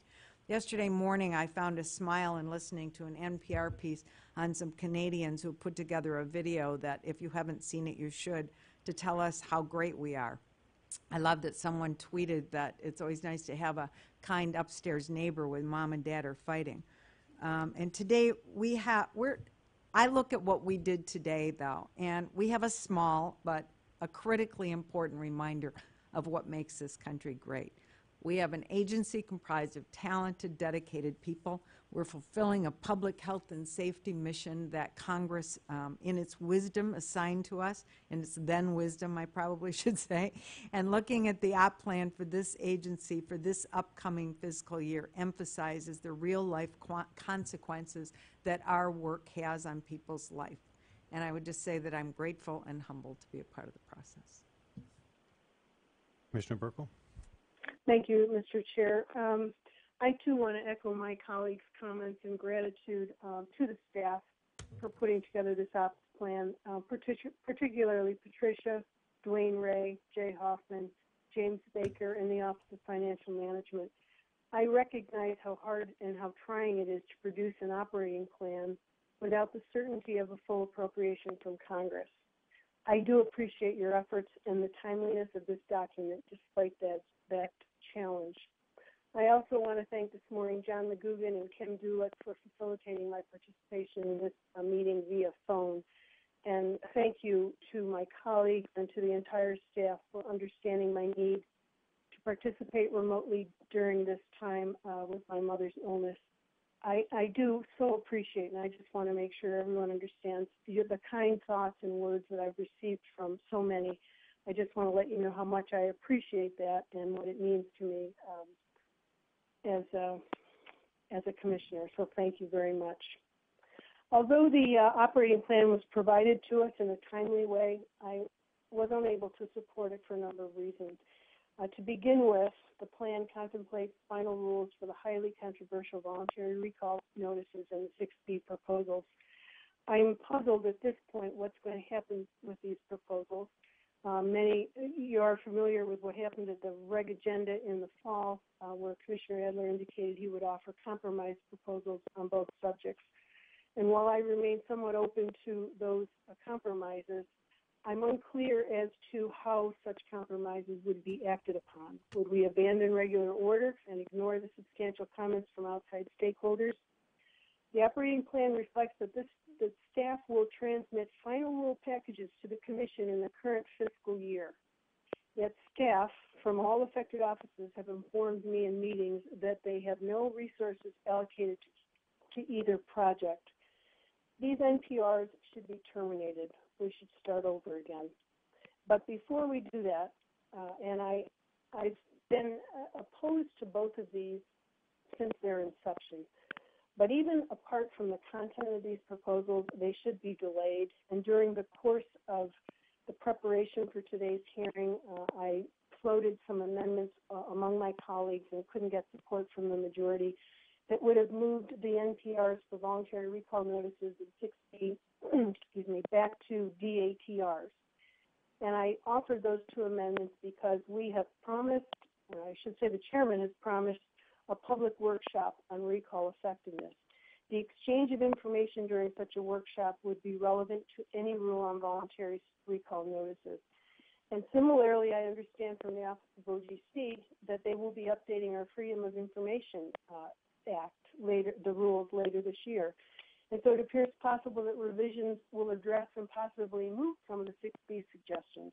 Yesterday morning, I found a smile in listening to an NPR piece on some Canadians who put together a video that, if you haven't seen it, you should, to tell us how great we are. I love that someone tweeted that it's always nice to have a kind upstairs neighbor when mom and dad are fighting. Um, and today we have we're. I look at what we did today, though, and we have a small but a critically important reminder of what makes this country great. We have an agency comprised of talented, dedicated people. We're fulfilling a public health and safety mission that Congress, um, in its wisdom, assigned to us, in its then wisdom, I probably should say, and looking at the op plan for this agency for this upcoming fiscal year emphasizes the real life consequences that our work has on people's life. And I would just say that I'm grateful and humbled to be a part of the process. Commissioner Buerkle? Thank you, Mr. Chair. Um, I too want to echo my colleagues' comments and gratitude um, to the staff for putting together this ops plan, uh, partic- particularly Patricia, DeWane Ray, Jay Hoffman, James Baker, and the Office of Financial Management. I recognize how hard and how trying it is to produce an operating plan without the certainty of a full appropriation from Congress. I do appreciate your efforts and the timeliness of this document despite that, that challenge. I also want to thank this morning John McGugan and Kim Dulick for facilitating my participation in this uh, meeting via phone. And thank you to my colleagues and to the entire staff for understanding my need to participate remotely during this time uh, with my mother's illness. I, I do so appreciate, and I just want to make sure everyone understands the, the kind thoughts and words that I've received from so many. I just want to let you know how much I appreciate that and what it means to me um, as a as a commissioner. So thank you very much. Although the uh, operating plan was provided to us in a timely way, I was unable to support it for a number of reasons. Uh, to begin with, the plan contemplates final rules for the highly controversial voluntary recall notices and the 6B proposals. I'm puzzled at this point what's going to happen with these proposals. Uh, many, you are familiar with what happened at the reg agenda in the fall, uh, where Commissioner Adler indicated he would offer compromise proposals on both subjects. And while I remain somewhat open to those uh, compromises, I'm unclear as to how such compromises would be acted upon. Would we abandon regular order and ignore the substantial comments from outside stakeholders? The operating plan reflects that this that staff will transmit final rule packages to the commission in the current fiscal year. Yet staff from all affected offices have informed me in meetings that they have no resources allocated to, either project. These NPRs should be terminated. We should start over again. But before we do that, uh, and I, I've been uh, opposed to both of these since their inception. But even apart from the content of these proposals, they should be delayed. And during the course of the preparation for today's hearing, uh, I floated some amendments uh, among my colleagues and couldn't get support from the majority that would have moved the NPRs for voluntary recall notices in 6B, excuse me, back to DATRs. And I offered those two amendments because we have promised, I should say the chairman has promised a public workshop on recall effectiveness. The exchange of information during such a workshop would be relevant to any rule on voluntary recall notices. And similarly, I understand from the Office of OGC that they will be updating our Freedom of Information uh, Act later, the rules later this year. And so it appears possible that revisions will address and possibly move some of the 6B suggestions.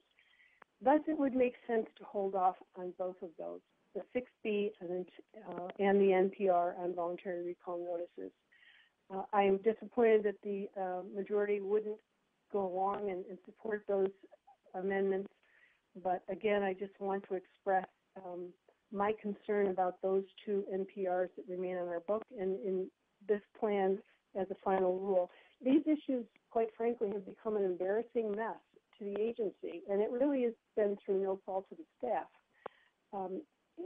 Thus, it would make sense to hold off on both of those the 6B and, uh, and the NPR on voluntary recall notices. Uh, I am disappointed that the uh, majority wouldn't go along and, and, support those amendments, but again, I just want to express um, my concern about those two NPRs that remain on our book and in this plan as a final rule. These issues, quite frankly, have become an embarrassing mess to the agency, and it really has been through no fault of the staff. Um,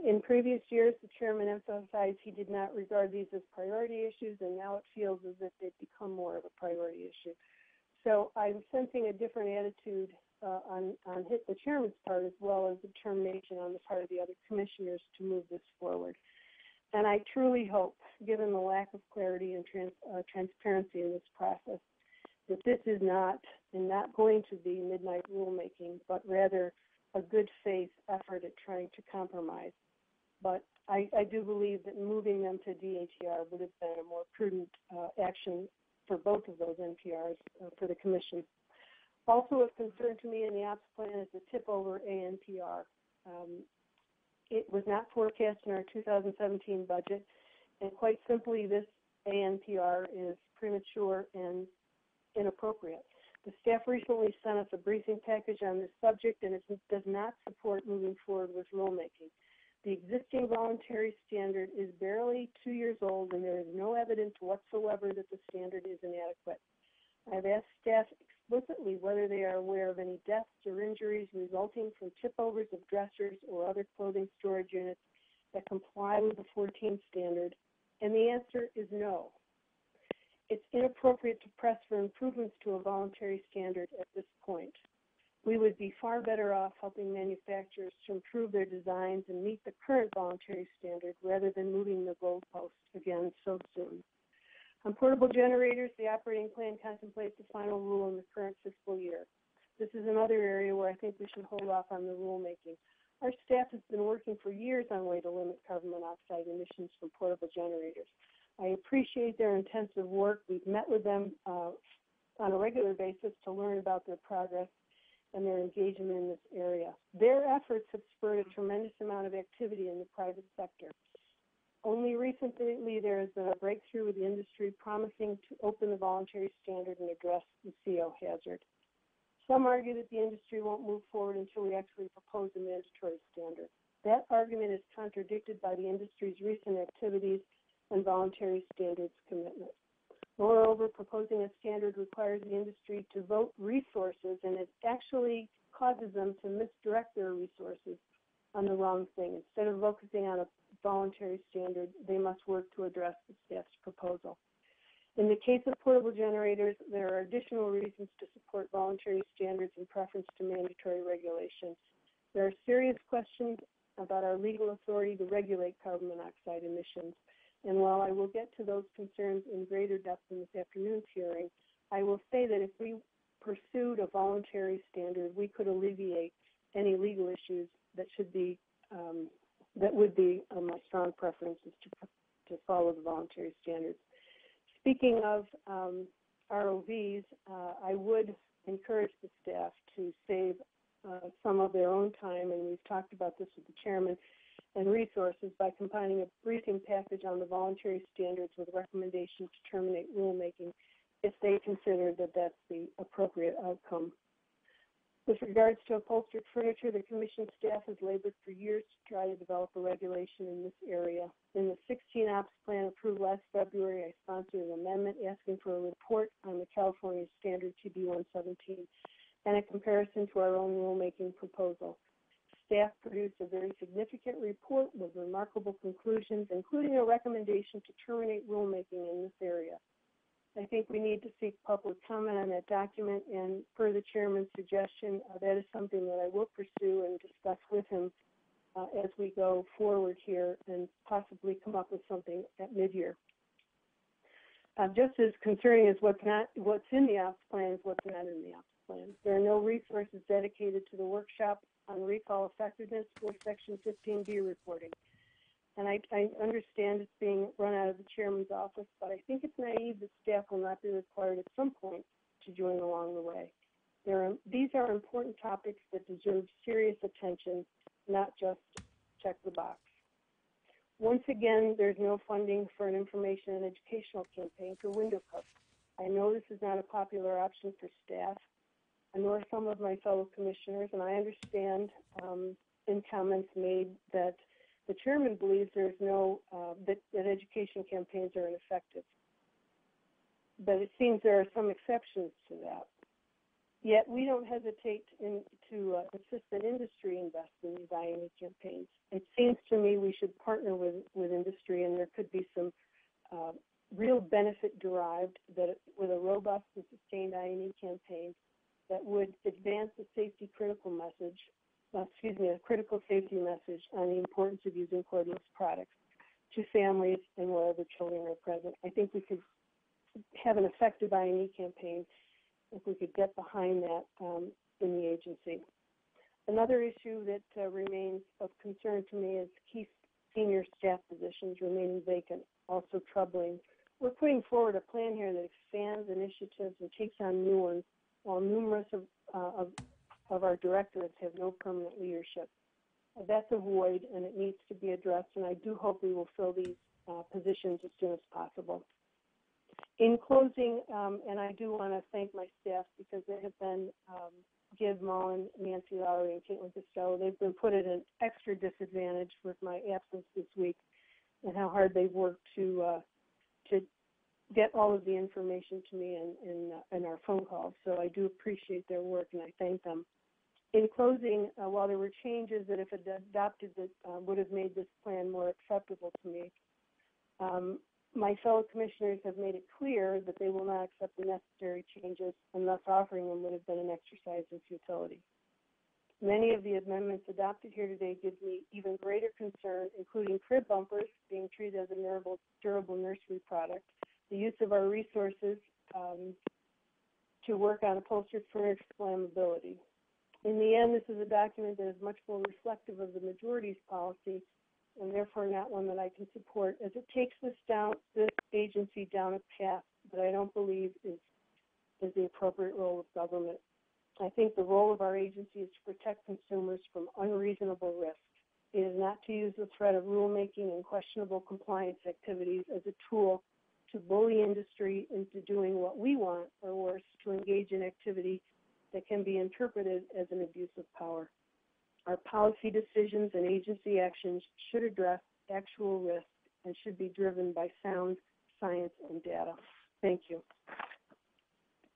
in previous years, the chairman emphasized he did not regard these as priority issues, and now it feels as if they've become more of a priority issue. So I'm sensing a different attitude uh, on, on hit the chairman's part as well as determination on the part of the other commissioners to move this forward. And I truly hope, given the lack of clarity and trans, uh, transparency in this process, that this is not and not going to be midnight rulemaking, but rather a good faith effort at trying to compromise. But I, I do believe that moving them to DATR would have been a more prudent uh, action for both of those NPRs uh, for the Commission. Also of concern to me in the ops plan is the tip over ANPR. Um, it was not forecast in our 2017 budget, and quite simply, this ANPR is premature and inappropriate. The staff recently sent us a briefing package on this subject, and it does not support moving forward with rulemaking. The existing voluntary standard is barely two years old, and there is no evidence whatsoever that the standard is inadequate. I've asked staff explicitly whether they are aware of any deaths or injuries resulting from tip overs of dressers or other clothing storage units that comply with the 14 standard, and the answer is no it's inappropriate to press for improvements to a voluntary standard at this point. We would be far better off helping manufacturers to improve their designs and meet the current voluntary standard rather than moving the goalpost again so soon. On portable generators, the operating plan contemplates the final rule in the current fiscal year. This is another area where I think we should hold off on the rulemaking. Our staff has been working for years on a way to limit carbon monoxide emissions from portable generators. I appreciate their intensive work. We've met with them uh, on a regular basis to learn about their progress and their engagement in this area. Their efforts have spurred a tremendous amount of activity in the private sector. Only recently, there has been a breakthrough with the industry promising to open the voluntary standard and address the CO hazard. Some argue that the industry won't move forward until we actually propose a mandatory standard. That argument is contradicted by the industry's recent activities and voluntary standards commitment. Moreover, proposing a standard requires the industry to vote resources, and it actually causes them to misdirect their resources on the wrong thing. Instead of focusing on a voluntary standard, they must work to address the staff's proposal. In the case of portable generators, there are additional reasons to support voluntary standards in preference to mandatory regulation. There are serious questions about our legal authority to regulate carbon monoxide emissions. And while I will get to those concerns in greater depth in this afternoon's hearing, I will say that if we pursued a voluntary standard, we could alleviate any legal issues that should be um, that would be uh, my strong preference is to to follow the voluntary standards. Speaking of um, ROVs, uh, I would encourage the staff to save uh, some of their own time, and we've talked about this with the chairman, and resources by combining a briefing package on the voluntary standards with recommendations to terminate rulemaking if they consider that that's the appropriate outcome. With regards to upholstered furniture, the commission staff has labored for years to try to develop a regulation in this area. In the 16 ops plan approved last February, I sponsored an amendment asking for a report on the California standard TB 117 and a comparison to our own rulemaking proposal. Staff produced a very significant report with remarkable conclusions, including a recommendation to terminate rulemaking in this area. I think we need to seek public comment on that document, and per the chairman's suggestion, uh, that is something that I will pursue and discuss with him uh, as we go forward here and possibly come up with something at mid-year. Uh, just as concerning as what's not, what's in the ops plan is what's not in the ops plan. There are no resources dedicated to the workshop on recall effectiveness or Section 15B reporting. And I, I understand it's being run out of the chairman's office, but I think it's naive that staff will not be required at some point to join along the way. There are, these are important topics that deserve serious attention, not just check the box. Once again, there's no funding for an information and educational campaign for window covers. I know this is not a popular option for staff, nor some of my fellow commissioners, and I understand um, in comments made that the chairman believes there's no uh, that, that education campaigns are ineffective. But it seems there are some exceptions to that. Yet we don't hesitate in, to uh, insist that industry invest in these INE campaigns. It seems to me we should partner with, with industry, and there could be some uh, real benefit derived that with a robust and sustained INE campaign that would advance the safety critical message excuse me, a critical safety message on the importance of using cordless products to families and wherever children are present. I think we could have an effective INE campaign if we could get behind that um, in the agency. Another issue that uh, remains of concern to me is key senior staff positions remaining vacant, also troubling. We're putting forward a plan here that expands initiatives and takes on new ones, while numerous of, uh, of of our directorates have no permanent leadership. That's a void and it needs to be addressed, and I do hope we will fill these uh, positions as soon as possible. In closing, um, and I do want to thank my staff because they have been, um, Giv Mullen, Nancy Lowry, and Caitlin Costello, they've been put at an extra disadvantage with my absence this week and how hard they've worked to uh, to get all of the information to me in, in, uh, in our phone calls. So I do appreciate their work and I thank them. In closing, uh, while there were changes that, if adopted, that uh, would have made this plan more acceptable to me, um, my fellow commissioners have made it clear that they will not accept the necessary changes, and thus offering them would have been an exercise in futility. Many of the amendments adopted here today give me even greater concern, including crib bumpers being treated as a durable, durable nursery product, the use of our resources um, to work on upholstered furniture flammability. In the end, this is a document that is much more reflective of the majority's policy and therefore not one that I can support as it takes this down this agency down a path that I don't believe is is the appropriate role of government. I think the role of our agency is to protect consumers from unreasonable risk. It is not to use the threat of rulemaking and questionable compliance activities as a tool to bully industry into doing what we want, or worse, to engage in activity that can be interpreted as an abuse of power. Our policy decisions and agency actions should address actual risk and should be driven by sound science and data. Thank you.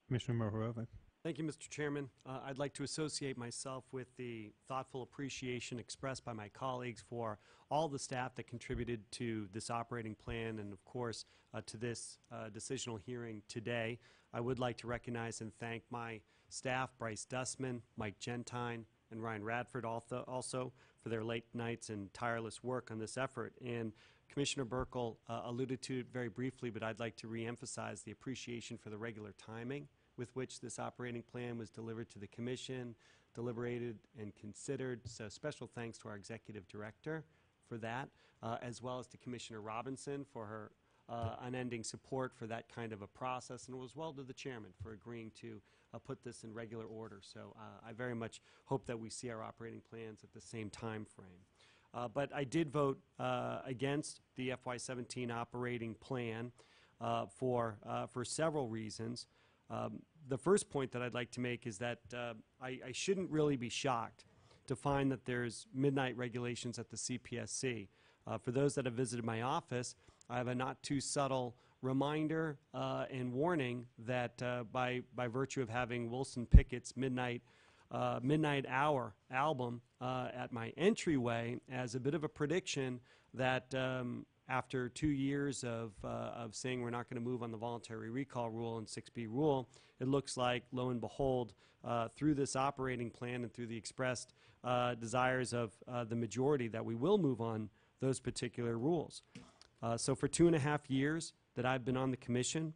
Commissioner Mohorovic. Thank you, Mr. Chairman. Uh, I'd like to associate myself with the thoughtful appreciation expressed by my colleagues for all the staff that contributed to this operating plan and, of course, uh, to this uh, decisional hearing today. I would like to recognize and thank my staff, Bryce Dustman, Mike Gentine, and Ryan Radford also for their late nights and tireless work on this effort. And Commissioner Buerkle uh, alluded to it very briefly, but I'd like to reemphasize the appreciation for the regular timing with which this operating plan was delivered to the commission, deliberated and considered. So special thanks to our executive director for that, uh, as well as to Commissioner Robinson for her uh, unending support for that kind of a process, and as well to the chairman for agreeing to uh, put this in regular order. So uh, I very much hope that we see our operating plans at the same time frame. Uh, But I did vote uh, against the FY17 operating plan uh, for, for several reasons. Um, The first point that I'd like to make is that uh, I I shouldn't really be shocked to find that there's midnight regulations at the CPSC. Uh, For those that have visited my office, I have a not too subtle reminder uh, and warning that uh, by, by virtue of having Wilson Pickett's Midnight, uh, Midnight Hour album uh, at my entryway as a bit of a prediction that um, after two years of, uh, of saying we're not going to move on the voluntary recall rule and 6B rule, it looks like, lo and behold, uh, through this operating plan and through the expressed uh, desires of uh, the majority, that we will move on those particular rules. Uh, so for two and a half years that I've been on the commission,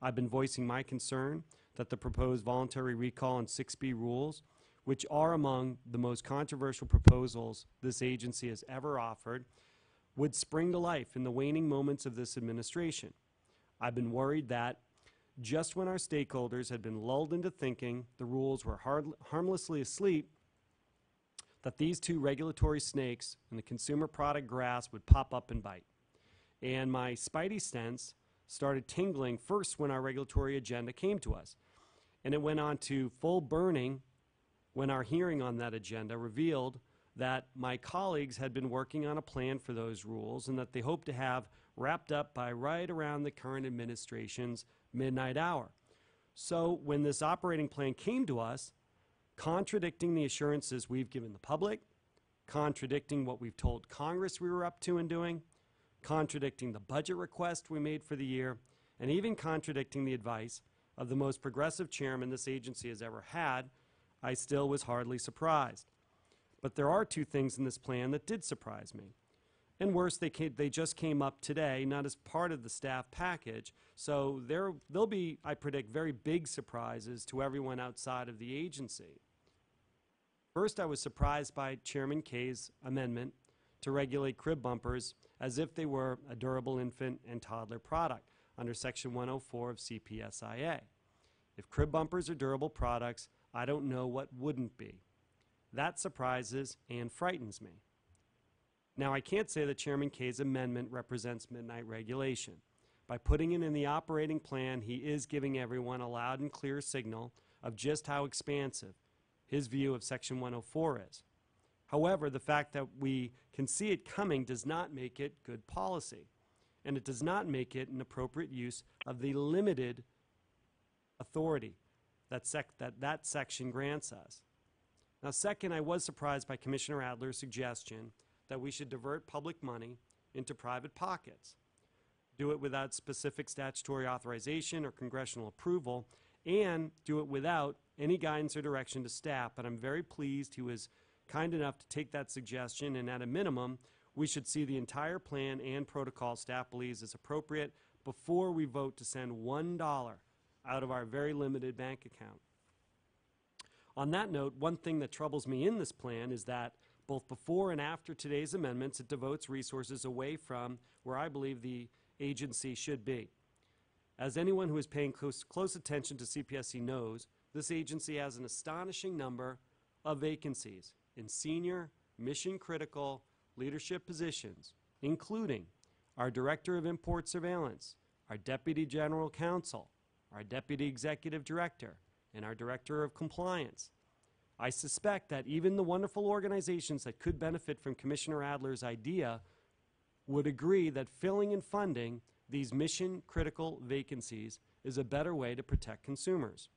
I've been voicing my concern that the proposed voluntary recall and 6B rules, which are among the most controversial proposals this agency has ever offered, would spring to life in the waning moments of this administration. I've been worried that just when our stakeholders had been lulled into thinking the rules were hard, harmlessly asleep, that these two regulatory snakes in the consumer product grass would pop up and bite. And my spidey sense started tingling first when our regulatory agenda came to us. And it went on to full burning when our hearing on that agenda revealed that my colleagues had been working on a plan for those rules and that they hoped to have wrapped up by right around the current administration's midnight hour. So when this operating plan came to us, contradicting the assurances we've given the public, contradicting what we've told Congress we were up to and doing, contradicting the budget request we made for the year, and even contradicting the advice of the most progressive chairman this agency has ever had, I still was hardly surprised. But there are two things in this plan that did surprise me. And worse, they, came, they just came up today, not as part of the staff package. So there, there'll be, I predict, very big surprises to everyone outside of the agency. First, I was surprised by Chairman Kaye's amendment to regulate crib bumpers as if they were a durable infant and toddler product under Section 104 of CPSIA. If crib bumpers are durable products, I don't know what wouldn't be. That surprises and frightens me. Now, I can't say that Chairman Kaye's amendment represents midnight regulation. By putting it in the operating plan, he is giving everyone a loud and clear signal of just how expansive his view of Section 104 is. However, the fact that we can see it coming does not make it good policy, and it does not make it an appropriate use of the limited authority that, sec- that, that section grants us. Now, second, I was surprised by Commissioner Adler's suggestion that we should divert public money into private pockets, do it without specific statutory authorization or congressional approval, and do it without any guidance or direction to staff. But I'm very pleased he was kind enough to take that suggestion, and at a minimum, we should see the entire plan and protocol staff believes is appropriate before we vote to send $1 out of our very limited bank account. On that note, one thing that troubles me in this plan is that both before and after today's amendments, it devotes resources away from where I believe the agency should be. As anyone who is paying close, close attention to CPSC knows, this agency has an astonishing number of vacancies in senior, mission critical leadership positions, including our Director of Import Surveillance, our Deputy General Counsel, our Deputy Executive Director, and our Director of Compliance. I suspect that even the wonderful organizations that could benefit from Commissioner Adler's idea would agree that filling and funding these mission critical vacancies is a better way to protect consumers.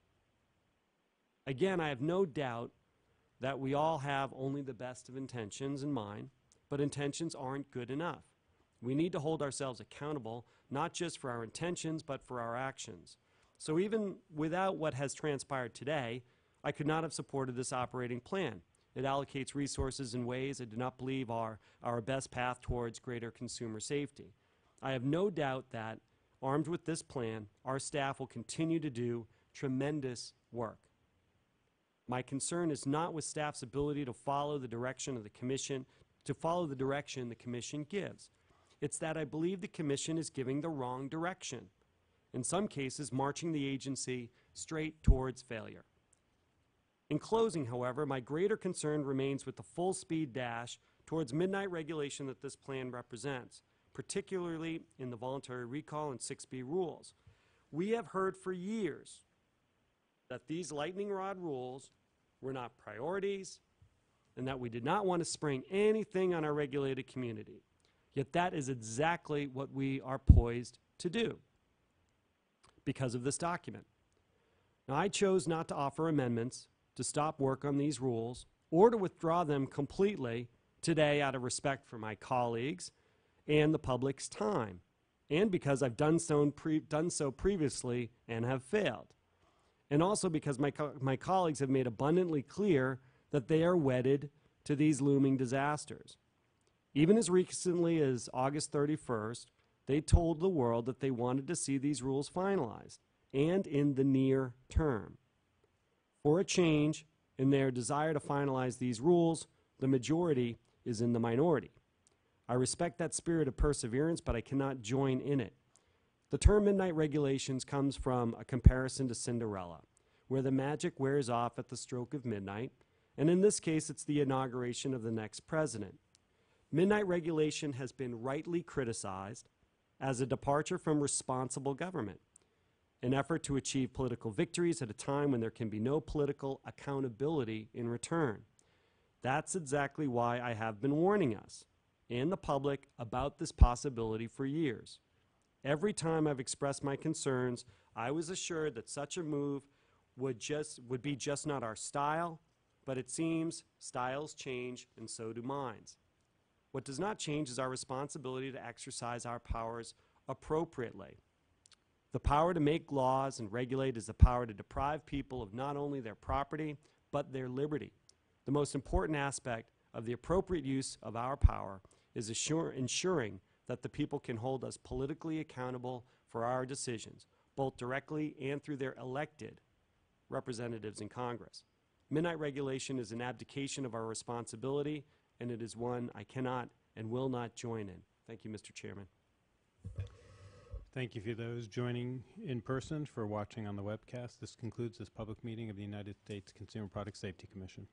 Again, I have no doubt that we all have only the best of intentions in mind, but intentions aren't good enough. We need to hold ourselves accountable, not just for our intentions, but for our actions. So even without what has transpired today, I could not have supported this operating plan. It allocates resources in ways I do not believe are our best path towards greater consumer safety. I have no doubt that, armed with this plan, our staff will continue to do tremendous work. My concern is not with staff's ability to follow the direction of the commission, to follow the direction the commission gives. It's that I believe the commission is giving the wrong direction. In some cases, marching the agency straight towards failure. In closing, however, my greater concern remains with the full speed dash towards midnight regulation that this plan represents, particularly in the voluntary recall and 6B rules. We have heard for years that these lightning rod rules were not priorities and that we did not want to spring anything on our regulated community. Yet that is exactly what we are poised to do because of this document. Now, I chose not to offer amendments to stop work on these rules or to withdraw them completely today out of respect for my colleagues and the public's time, and because I've done so, done so previously and have failed. And also because my, co- my colleagues have made abundantly clear that they are wedded to these looming disasters. Even as recently as August 31st, they told the world that they wanted to see these rules finalized, and in the near term. For a change in their desire to finalize these rules, the majority is in the minority. I respect that spirit of perseverance, but I cannot join in it. The term midnight regulations comes from a comparison to Cinderella, where the magic wears off at the stroke of midnight, and in this case, it's the inauguration of the next president. Midnight regulation has been rightly criticized as a departure from responsible government, an effort to achieve political victories at a time when there can be no political accountability in return. That's exactly why I have been warning us and the public about this possibility for years. Every time I've expressed my concerns, I was assured that such a move would just would be just not our style, but it seems styles change and so do minds. What does not change is our responsibility to exercise our powers appropriately. The power to make laws and regulate is the power to deprive people of not only their property, but their liberty. The most important aspect of the appropriate use of our power is assure, ensuring that the people can hold us politically accountable for our decisions, both directly and through their elected representatives in Congress. Midnight regulation is an abdication of our responsibility, and it is one I cannot and will not join in. Thank you, Mr. Chairman. Thank you for those joining in person, for watching on the webcast. This concludes this public meeting of the United States Consumer Product Safety Commission.